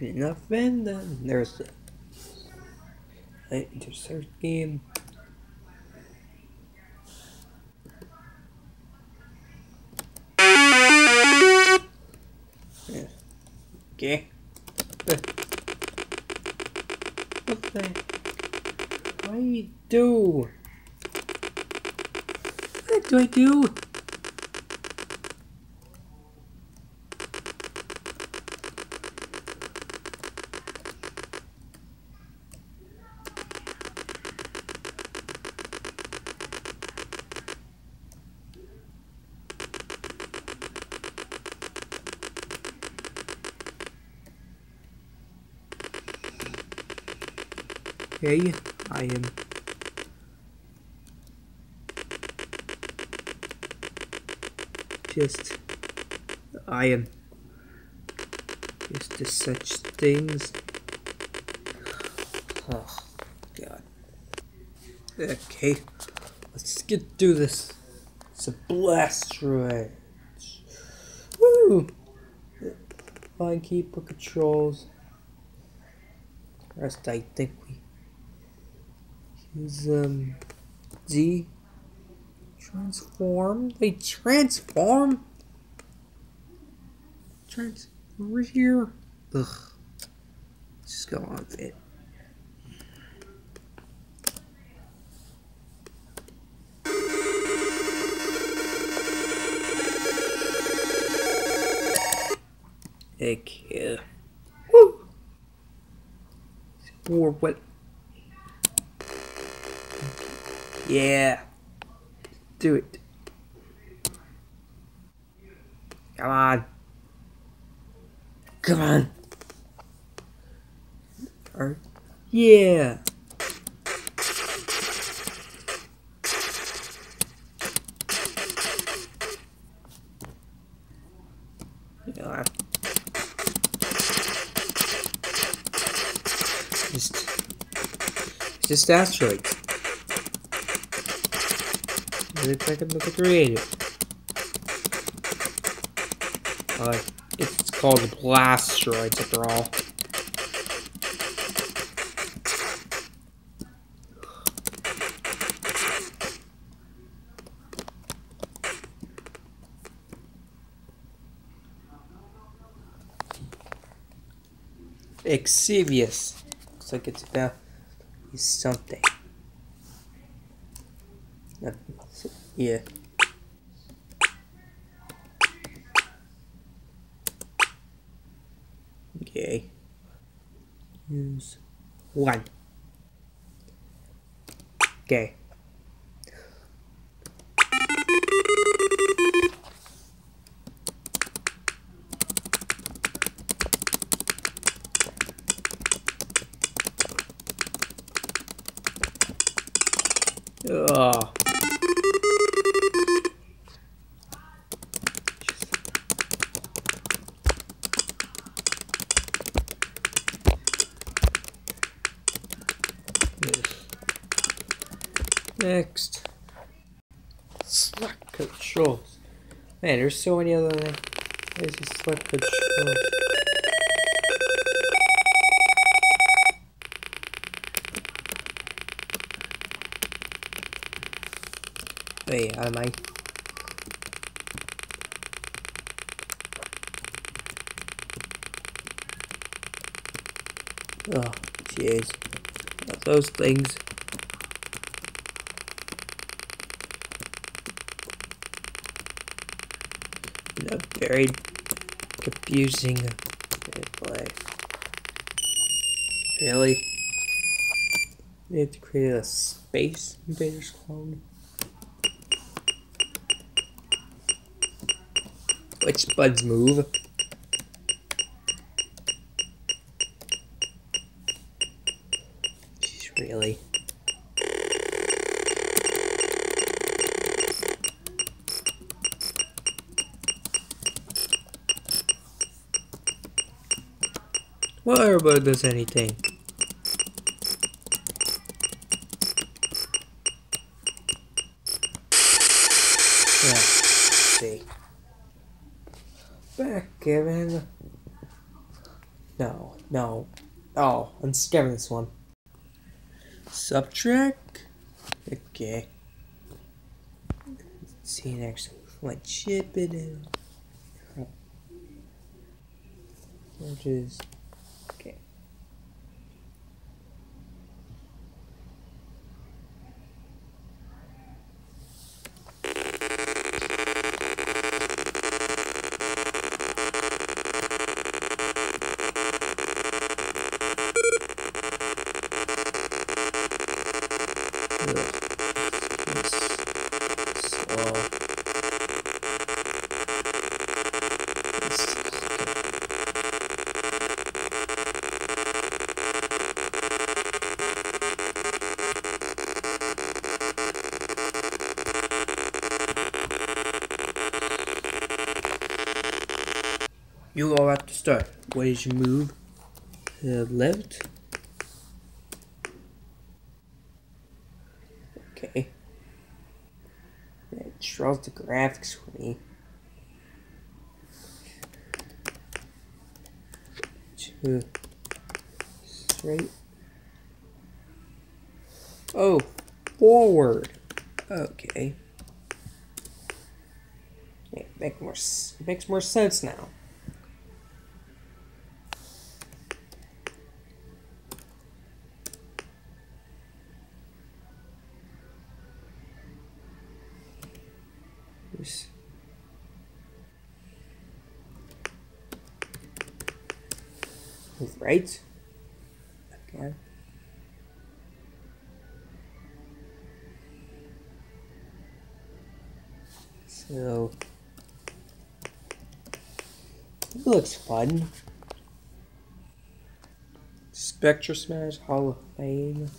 Nothing. Then there's the insert game. Yeah. Okay. What the? What do you do? What do I do? Okay, I am. Just. I am. Used to such things. Oh, God. Okay, let's get through this. It's a blast ride. Woo! Fine keeper controls. Rest, I think we use um Z transform. They transform. Trans over here. Ugh. Let's just go on with it. Heck yeah. Woo! Or what? Yeah. Do it. Come on. Come on. Or, yeah. Yeah. Just, just asteroids. It's like a look at creative. Uh, it's called Blastoids after all. Exvius. Looks like it's about something. Yeah. Okay. Use one. Okay. Ugh. Next. Select controls. Man, there's so many other There's a select controls. Wait, am I? Oh, jeez. Those things. A very confusing play. Really? We have to create a space invaders clone. Which buds move? What about does anything? Yeah, see. Back, Kevin. No, no. Oh, I'm scared this one. Subtract? Okay. Let's see next what chip it is. Which is okay. Ugh. This slow. This- okay. You all have to start. What is your move? To the left. Okay. It draws the graphics for me. Straight. Oh, forward. Okay. Yeah, make more s- makes more sense now. Right. Okay. So it looks fun. Spectra Smash Hall of Fame.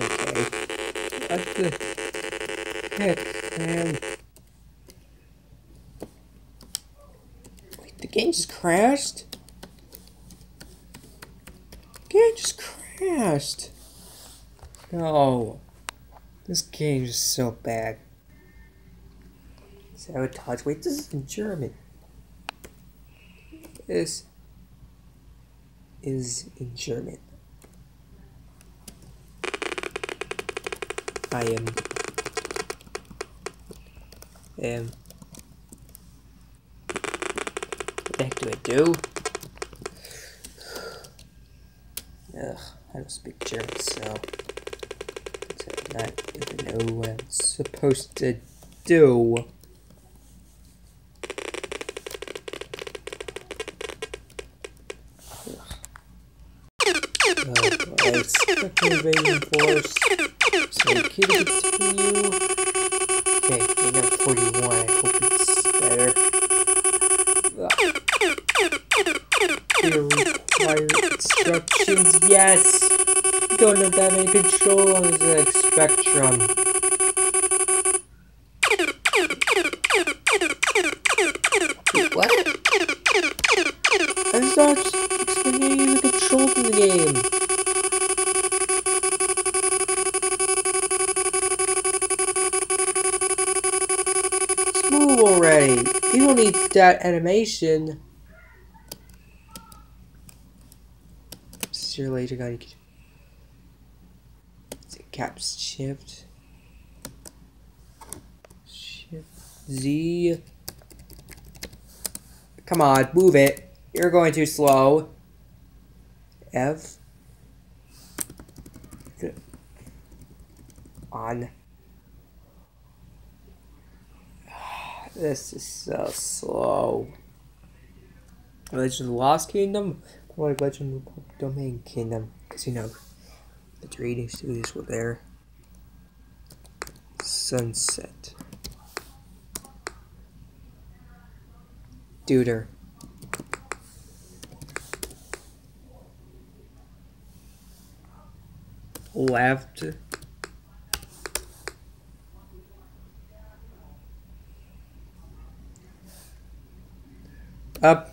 Okay. What the heck, man? Game just crashed? game just crashed. No. This game is so bad. Sabotage. Wait, this is in German. This is in German. I am. Am. What the heck do? Ugh, I don't speak German, so. I don't even know what I'm supposed to do. Alright, stuck invading force. So can you Yes! Don't have that many controllers like Spectrum. Wait, What? I was not explaining the controls in the game. Move already. You don't need that animation. Get Is caps shift? Shift Z. Come on, move it. You're going too slow. F. On. This is so slow. Legend of the Lost Kingdom? Like Legend Domain Kingdom? Because you know, the 3D studios were there. Sunset. Duder. Left. Up.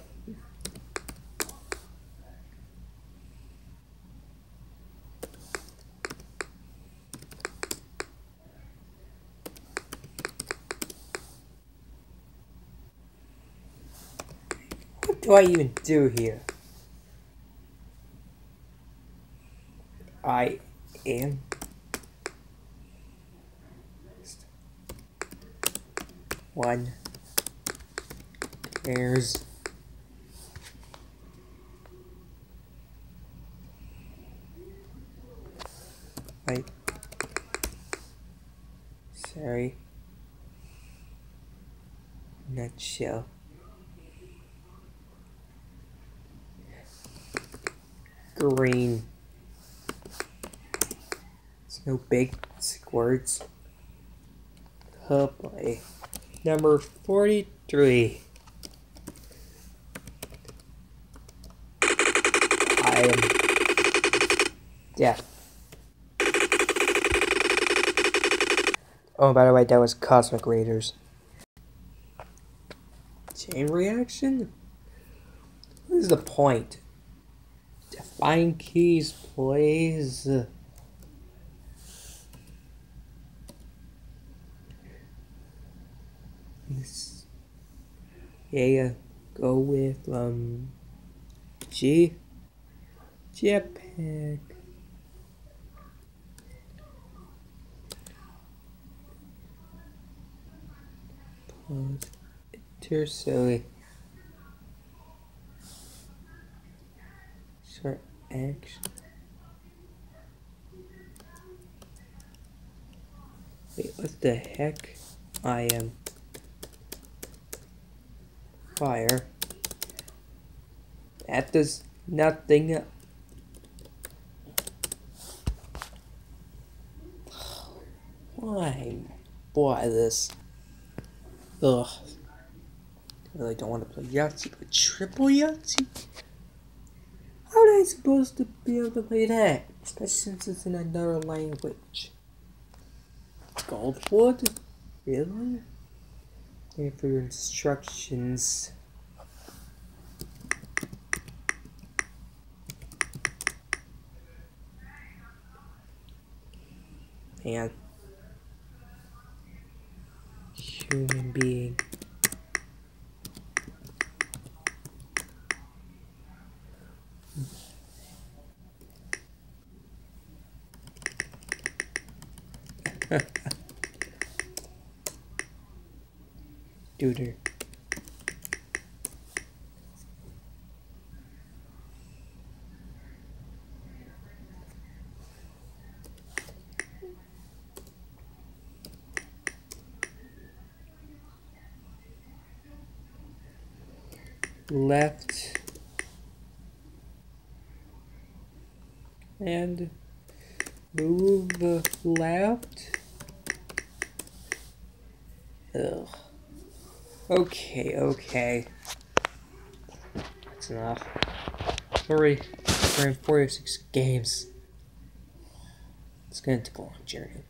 Do I even do here? I am one cares Right. Sorry. Nutshell. Green. It's no big words. Couple. Number 43. I am deaf. Oh, by the way, that was Cosmic Raiders. Chain reaction? What is the point? Define keys, please. Yeah, go with um G jetpack. Pause. Too silly. Start action. Wait, what the heck? I am fire. That does nothing. Why? Why this? Ugh. I really don't want to play Yahtzee, but triple Yahtzee? Supposed to be able to play that? Especially since it's in another language. Goldwood? Really? Here for your instructions. Man. Human being. Duder. Left and move left. Ugh. Okay, okay. That's enough. In 46 games. It's gonna take a long journey.